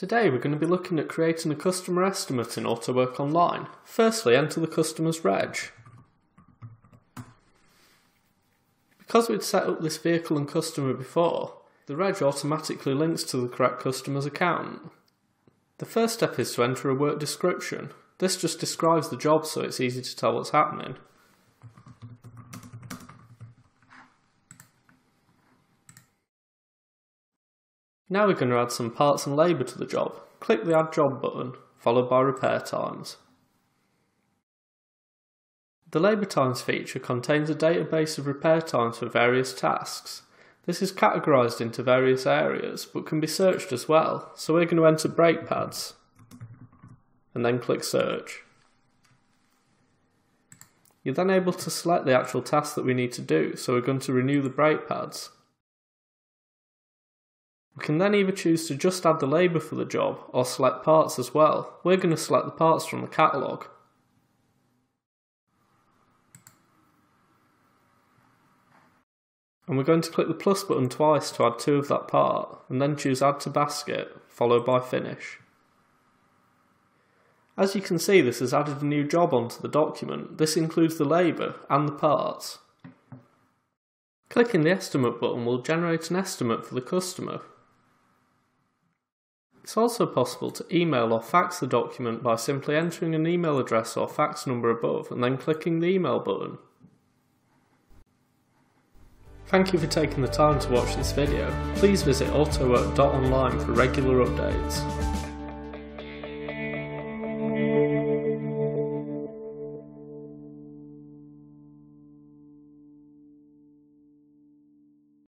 Today we're going to be looking at creating a customer estimate in AutoWork Online. Firstly, enter the customer's reg. Because we'd set up this vehicle and customer before, the reg automatically links to the correct customer's account. The first step is to enter a work description. This just describes the job so it's easy to tell what's happening. Now we're going to add some parts and labour to the job. Click the Add Job button, followed by Repair Times. The Labour Times feature contains a database of repair times for various tasks. This is categorised into various areas, but can be searched as well, so we're going to enter brake pads, and then click Search. You're then able to select the actual task that we need to do, so we're going to renew the brake pads. We can then either choose to just add the labour for the job or select parts as well. We're going to select the parts from the catalogue. And we're going to click the plus button twice to add two of that part, and then choose add to basket, followed by finish. As you can see this has added a new job onto the document. This includes the labour and the parts. Clicking the estimate button will generate an estimate for the customer it's also possible to email or fax the document by simply entering an email address or fax number above and then clicking the email button. Thank you for taking the time to watch this video. Please visit autowork.online for regular updates.